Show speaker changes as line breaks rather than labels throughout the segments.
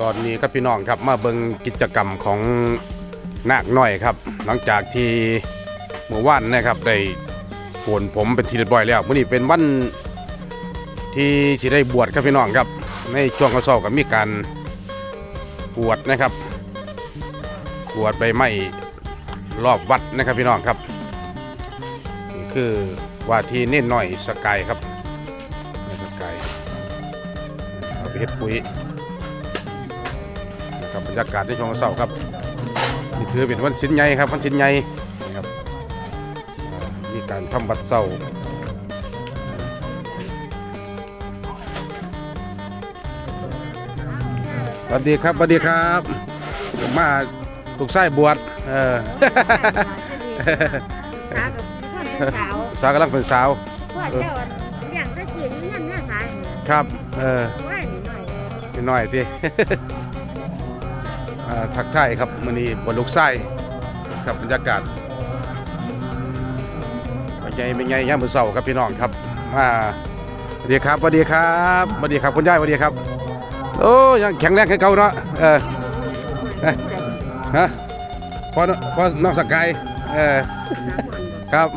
ตอนนี้ครับพี่น้องครับมาเบิงกิจกรรมของนาคน้อยครับ หลังจากที่เมื่อวานนะครับได้โกนผมเป็นทีเรียบร้อยแล้ววันนี้เป็นวันที่สิได้บวชครับพี่น้องครับ ในช่วงกระสอบกับมีการบวชนะครับบวชใบไม้รอบวัดนะครับพี่น้องครับนี่คือว่าที่เน้นหน่อยสกายครับสกายเอาไปเฮ็ดปุ๋ย นะครับบรรยากาศในช่วงเช้าครับนี่ถือเป็นวันสินใหญ่ครับวันสินใหญ่นะครับอ่ามีการทำบัตรเช้าสวัสดีครับสวัสดีครับผมมาลูกไส้บวชเออ
สาวกับพ่อเป็นสาว
สาวกำลังเป็นสาว
พ่อเจ้าเลี้ยงตะเกียบนี่นั่นเนี่ยสายเนี่ย
ครับเออ
ว่าหน่อย
นิดหน่อยทีอ่า ทักทายครับมื้อนี้บนลูกไส้ครับบรรยากาศเป็นไงเป็นไงย่ามมือเช้าครับพี่น้องครับมาสวัสดีครับสวัสดีครับสวัสดีครับคุณยายสวัสดีครับ โอ้ยังแข็งแรงคือเก่าเนาะเออเอ้ยฮะพอพอนอกสกายเออครับ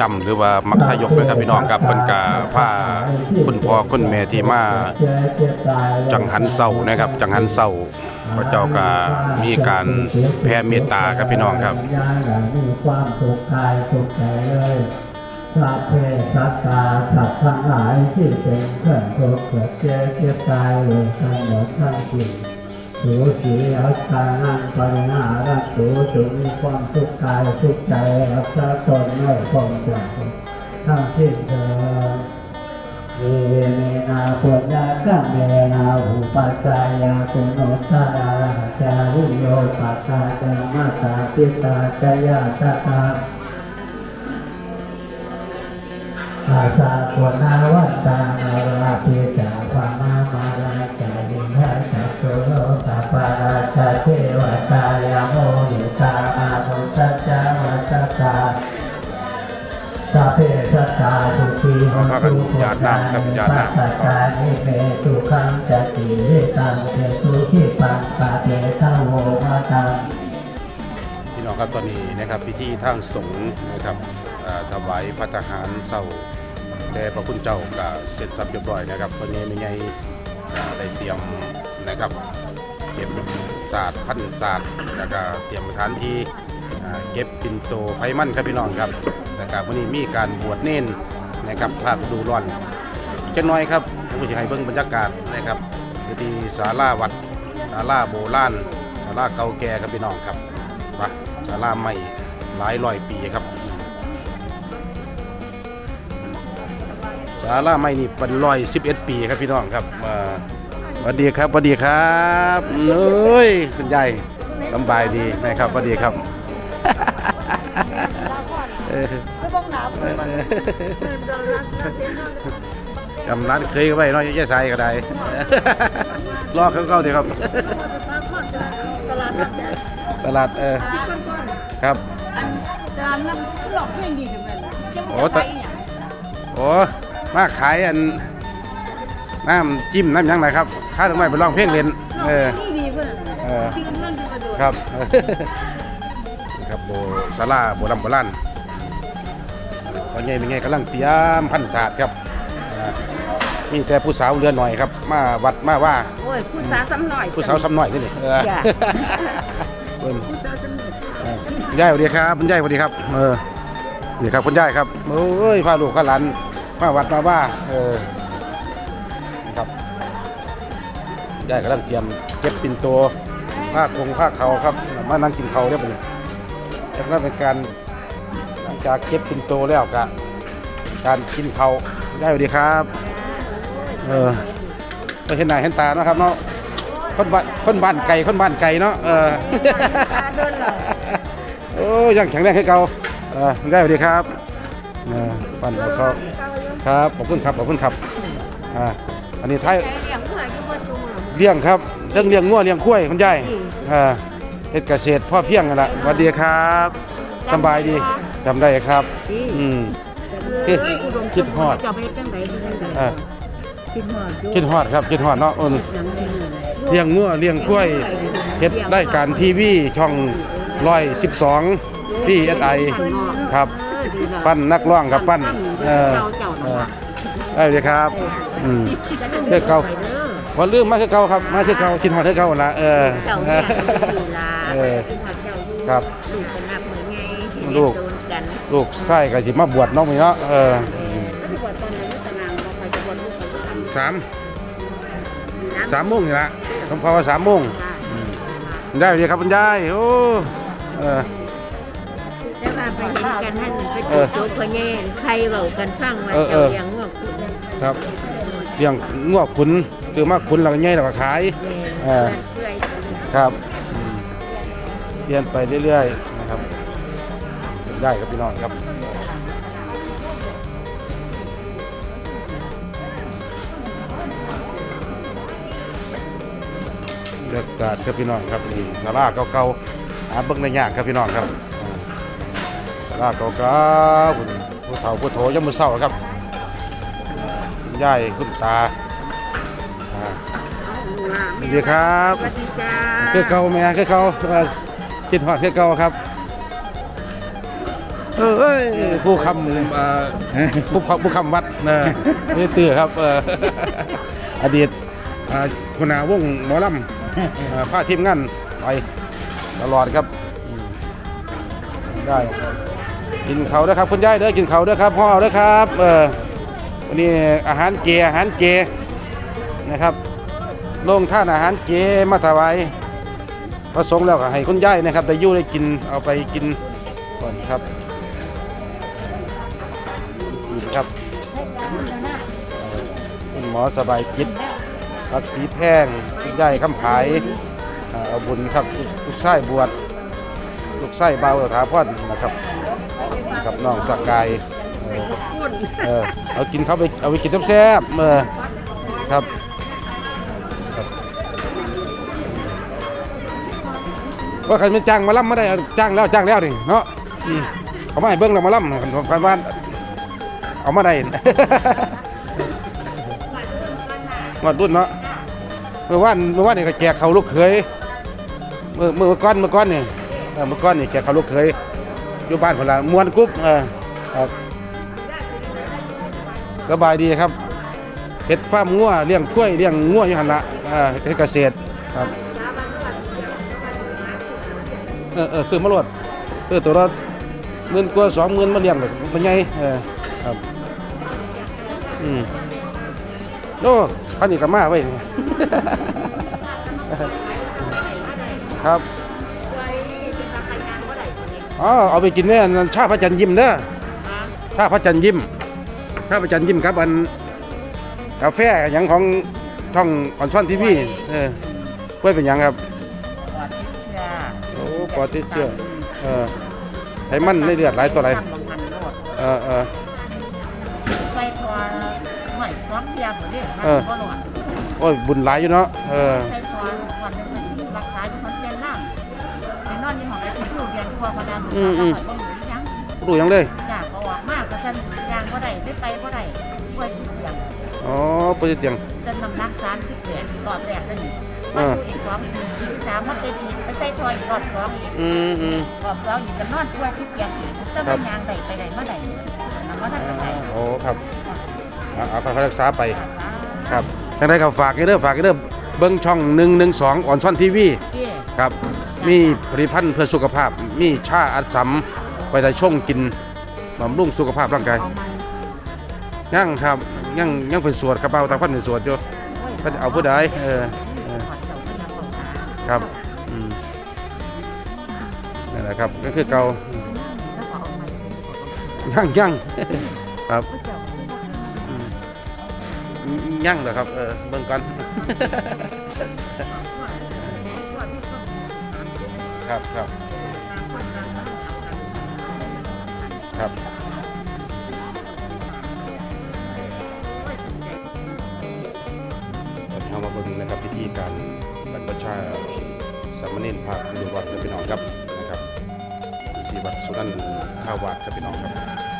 จำหรือว่ามักทายกนะครับพี่น้องครับเพิ่นกาพาคุณพ่อคุณแม่ที่มาจังหันเศร้านะครับ จังหันเศร้าพระเจ้าก็มีการแผ่เมตตาครับพี่น้องครับ
มีความสุขกายสุขใจเลยพระเพศสัตตาสัตว์ทั้งหลายที่เป็นเครื่องทุกข์เกิดเจ็บเจ็บตายเลยทั้งหมดทั้งสิ้น สูสีอัตตานั่งปรินารักสูจงความสุกข์กายสุขใจรักษาตนไม่คงจากทั้งสิ้นเถิดเอเวเมนาปุญญาคัมเมนาอุปัจจายาคุณโนตาราจารุโยปัสสะจามาตาปิตาจยาตตาอาสาปุณาวัตตานาราภิจา ตังเทสุขิปังปะเทตาโวมาตัง
พี่น้องครับตอนนี้นะครับพิธีทางสงฆ์นะครับถวายพระทหารเศร้าแด่พระคุณเจ้าก็เสร็จสับเรียบร้อยนะครับตอนนี้ไม่ไงได้เตรียมนะครับเตรียมศาสตร์พันศาสตร์แล้วก็เตรียมสถานที่เก็บปินโตไพมันครับพี่น้องครับ แล้วก็วันนี้มีการบวชเน้นนะครับภาคดูร้อนจักหน้อยครับผมก็จะให้เบิ่งบรรยากาศนะครับอยู่ที่ศาลาวัดศาลาโบราณศาลาเก่าแก่ครับพี่น้องครับปะศาลาใหม่หลายร้อยปีครับศาลาใหม่นี่เป็นร้อยสิบเอ็ดปีครับพี่น้องครับมาสวัสดีครับสวัสดีครับเอ้ยคุณยายสบายดีนะครับสวัสดีครับ
ไม่บ้องหนาวเลยมันโดนรัดรัดเต้นนอน
จำร้านเคยก็ไปเน้อยแย่ใส่ก็ได้รอเขาเข้าดีครับ
ตลาดนัดเนี่ย
ตลาดเออ
ที่ก้อน
ครับ
ๆอันตลาดนัดหลอกเพื่อนดีถึงเลยจะ
โอ้
บอก
แต่
ไปเนี่ย
โอ้มาขายอันน้ำจิ้มน้ำหยังไงครับข้าทำไมไปลองเพลงเล่น
หลอก
เออ
นี่ดีเพื่อน
เออ
ที่เรื่องดูกระโดด
ครับครับโบศาลาโบราณโบราณ วันนี้เป็นไงกำลังเตรียมพันศาสตร์ครับอ่ามีแต่ผู้สาวเรือหน่อยครับ มาวัดมาว่า
โอ้ยผู้สาวซ้ำหน่อย
ผู้สาวซ้ำหน่อยนี่นี่เออ
จ้ะ
เพิ่น
ผู้สาวซ้ำหน่อย
คุณยายสวัสดีครับคุณยายสวัสดีครับ เออนี่ครับคุณยายครับโอ้ยพาลูกพาหลานมาวัดมาว่าเออนะครับยายกำลังเตรียมเก็บปิ่นโตผ้าคงผ้าเขาครับมานั่งกินเขาวเรียบร้อยจากนั้นเป็นการหลัง จากเก็บปิ่นโตแล้วกะการกินเขาวยายสวัสดีครับ เออไปเห็นหน้าเห็นตาเนาะครับเนาะคนบ้านคนบ้านไก่คนบ้านไก่เนาะเออ
ตาโดนหลอก
โอ้ยังแข็งแรงให้เก่าเออได้สวัสดีครับเออปั้นแล้วก็ครับขอบคุณครับขอบคุณครับอ่าอันนี้ไทย
ใจเลี้ยงเมื่อที่ว่าจุ่ม
เลี้ยงครับเรื่องเลี้ยงงัวเลี้ยงกล้วยคุณยายอ่าเฮ็ดเกษตรพ่อเพียงกันละสวัสดีครับสำบายดี จำได้ครับ อืม คิดคิดฮอด
จะไปจังไหนที่จังไหน
อ่า
คิดฮอดอยู่
คิดฮอดครับคิดฮอดเนาะเออ
หนังดีเลย
เลี้ยงงัวเลี้ยงกล้วยเฮ็ดรายการทีวีช่อง112พี่ SI ครับ ปั้นนักร้องครับปั้นเออ
เจ้าเจ้า
เออได้เลยครับ อืมเลือกเก่าพอลืมมาคือเก่าครับ มาคือเก่ากินหอดคือเก่าละเออ
เจ้าเนี่ยอยู่ลา
เออ
กินฮอดเจ้าอยู่
ครับ
ลูกเป็นนักเหมือนไงที่
ลูก
โดนกัน
ลูกไส้ก็สิมาบวชเน้องมีเนาะเออ
ก็ที่บวชตอนนั้นตารางเราไปจะบวชลูกกันทำ
สาม
นะ
สามโมงนี่ละต้องพอว่าสามโมง
ได้
ได้เลยครับคุณยายโอ้เออ
แต่ว่าไปเห็นกันท่านไป
เอ
จุ
อ
ดโจทย์พ่อแย่ใครเบากันฟังว่า
เออเอ
เจ้า
อ
เลี้ยงงอกคุณแม่
ครับเลี้ยงงวกขุนคือมาขุนแล้วก็ใหญ่แล้วก็ขายเออ
เพื่อย
ครับอืมเปลี่ยนไปเรื่อยๆนะครับ ได้ครับพี่น้องครับเลือกกาดครับพี่น้องครับนี่สาราเก่าๆหาเบิ่งได้ยากครับพี่น้องครับอ่าสาราเก่าๆคุณผู้เฒ่าผู้โถยามมือเศร้าครับคุณยายคุณตาอ่าสวัสดีครับ
สวัสดีจ้า
คือเก่าแม่คือเก่าเอ่อคิดฮอดคือเก่าครับ เอ้ยผู้คำเอ่อผู้ผู้คำวัดนะนี่ตื่อครับอดีตอ่าหัวหน้าวงหมอลำเอ่อพาทีมงานไปตลอดครับได้กินเขาด้วยครับคุณยายเด้อกินเขาด้วยครับพ่อด้วยครับเออวันนี้อาหารเจอาหารเจนะครับลงท่านอาหารเจมาถวายพระสงฆ์แล้วก็ให้คุณยายนะครับได้ยู่ได้กินเอาไปกินก่อนครับ มอสบายจิตรักสีแพงคุณยายคำผายอ่าเอาบุญครับลูกชายบวชลูกชายเบาวถาพรนะครับกับน้องสกายเออเออเอากินเข้าไปเอาไปกินแซ่บเออครับว่าใครเป็นจ้างมาล่ำไม่ได้จ้างแล้วจ้างแล้วนี่เนาะอืมเขาไมาให้เบิ้งเรามาล่ำกันพันบ้านเอามาได้ งอดรุ่นเนาะเมื่อวานเมื่อวานนี่ก็แจกเขาลูกเขยเมื่อเมื่อก้อนเมื่อก้อนนี่เออเมื่อก้อนนี่แจกเขาลูกเขยอยู่บ้านคนละมวนกรุ๊บเออครับสบายดีครับเห็ดฟาร์มงัวเลี้ยงกล้วยเลี้ยงงัวอยู่หันละเออเฮ็ดเกษตรครับเออเออซื้อมาโลดซื้อตัวละหมื่นกว่าสองหมื่นมาเลี้ยงเลยมันใหญ่เออครับอืมโอ้ พันนี้ก็มาไว้ยครับอ๋อเอาไปกินเนี่ยนั่นชาพระจันทร์ยิ้มเด้อชาพระจันทร์ยิ้มชาพระจันทร์ยิ้มครับอันกาแฟอย่างของช่องออนซ่อนทีวีเออเพื่อเป็นหยังครับโอ้ปอดติดเชื้อเออไขมันในเลือดหลายตัวไหลายเออเออ
เบียร์หมดเลย
เออ
ก็หลอด
โอ้ยบุญหลายอยู่เนาะเออ
ใส่ตัวก่อนราคาอยู่คนเตียนน้ำไปนอนอยี่ห้องไอ้ที่อยู่เรียนครัวพนัน
อืมอืม
บ่หมูยัง
รู้หยังเลย
จ้าเขาออกมากก็ฉันยางก็ได้ไม่ไปก็ได้ป่วยติดเตียง
อ๋อปวดเตียง
จนน้ำหนักสามสิบแปดรอบแรกนั่นนี่มาอยู่อีกสองปีปีที่สามมาเป็นอีกไปใส่ทอยอีกรอบสองอีก
อืมอืม
รอบสองอีกก็นอนตัวที่เตียงอีกจะ
ครั
ไป
บ
ยางใดไปไหนมาไหนนำมาท่านไปไหน
โอ้ครับเอาเอาค่อยๆรักษาไป ครับทางใดก็ฝากให้เด้อฝากให้เด้อเบิ่งช่อง 112ออนซ่อนทีวี
เจ้
ครับ มีผลิตภัณฑ์เพื่อสุขภาพ มีชาอัดสำไปได้ช่งกินบำรุงสุขภาพร่างกาย
เอามัน
ยังครับยังยังเป็นสวดกระเป๋าตาพันเป็นสวดอยู่เพิ่นเอาผู้ใดเออเออ
ขอเจ้าที่ยังบอกหา
ครับอืมนั่นแหละครับก็คือเก่า
แล้วก็เอามันเป็นของ
ยังยังครับ
ผู้เจ้า
อืม ยังเหรอครับ เออเบิ่งก่อน ครับครับครับเรามาเบิ่งนะครับพิธีการบรรพชาสามเณรพระอยู่วัดครับพี่น้องครับนะครับที่วัดสุนันทาวาสครับพี่น้องครับ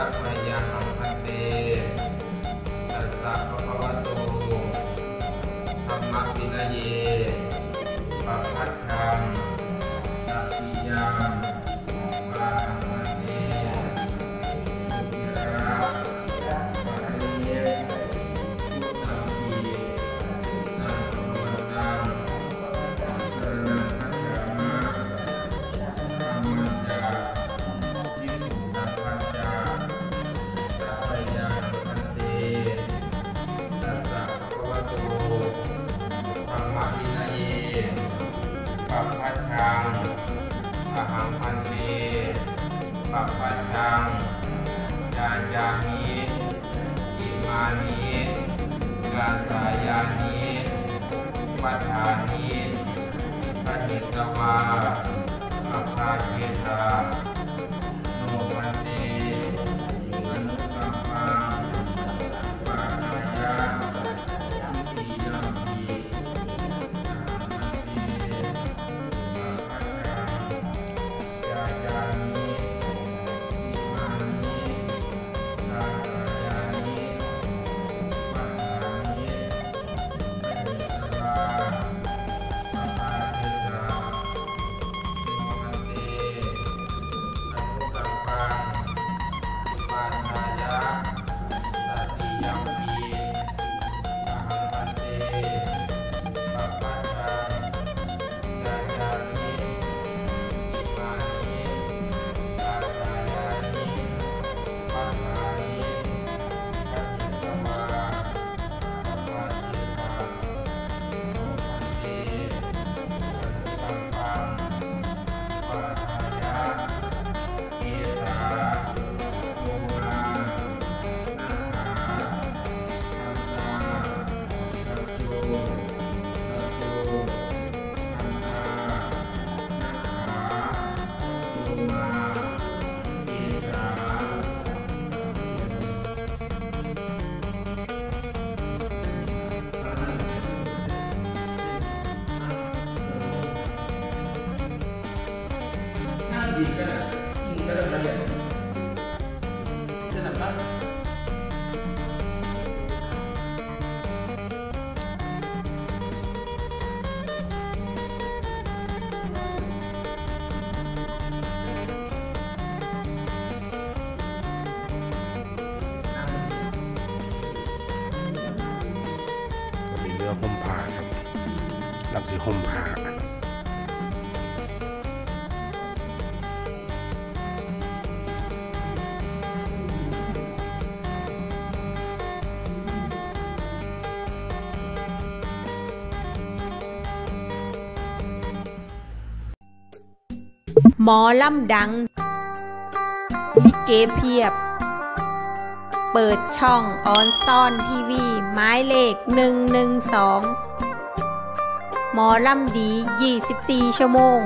สัพพยาหังพันเตตัสสะภะคะวะโตธัมมะวินัยเยปัพพัทธังตัสสิยัง
ห่มผ้า
หมอลำดังเกเพียบ เปิดช่องออนซ่อนทีวี หมายเลขหนึ่งหนึ่งสอง หมอลำดี 24 ชั่วโมง